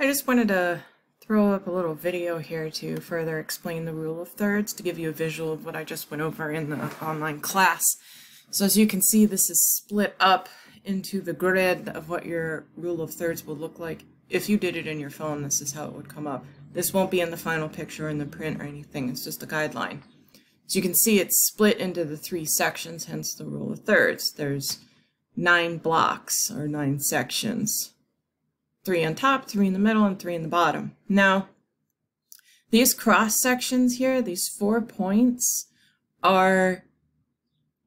I just wanted to throw up a little video here to further explain the rule of thirds to give you a visual of what I just went over in the online class. So as you can see, this is split up into the grid of what your rule of thirds will look like. If you did it in your phone, this is how it would come up. This won't be in the final picture in the print or anything, it's just a guideline. So you can see it's split into the three sections, hence the rule of thirds. There's nine blocks or nine sections three on top, three in the middle, and three in the bottom. Now, these cross sections here, these four points, are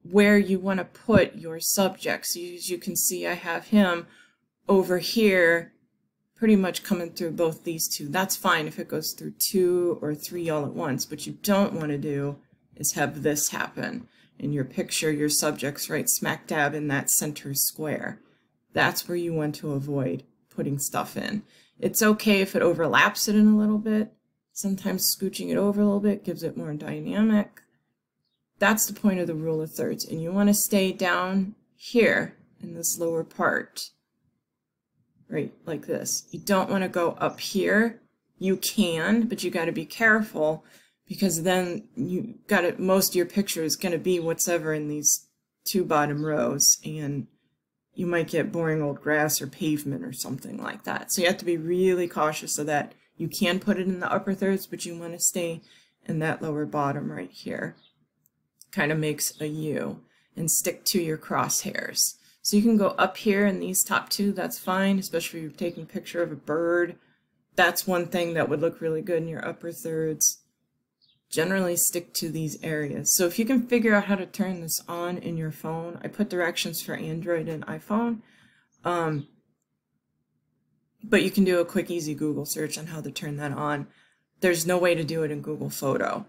where you want to put your subjects. As you can see, I have him over here pretty much coming through both these two. That's fine if it goes through two or three all at once. What you don't want to do is have this happen. In your picture, your subject's right smack dab in that center square. That's where you want to avoid putting stuff in. It's okay if it overlaps it in a little bit. Sometimes scooching it over a little bit gives it more dynamic. That's the point of the rule of thirds. And you want to stay down here in this lower part. Right, like this. You don't want to go up here. You can, but you got to be careful because then you got it. Most of your picture is going to be what's ever in these two bottom rows. And you might get boring old grass or pavement or something like that. So you have to be really cautious of that. You can put it in the upper thirds, but you want to stay in that lower bottom right here. Kind of makes a U and stick to your crosshairs. So you can go up here in these top two, that's fine, especially if you're taking a picture of a bird. That's one thing that would look really good in your upper thirds generally stick to these areas. So if you can figure out how to turn this on in your phone, I put directions for Android and iPhone, um, but you can do a quick, easy Google search on how to turn that on. There's no way to do it in Google Photo.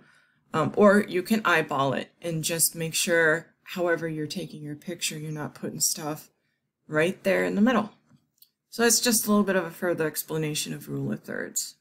Um, or you can eyeball it and just make sure, however you're taking your picture, you're not putting stuff right there in the middle. So that's just a little bit of a further explanation of rule of thirds.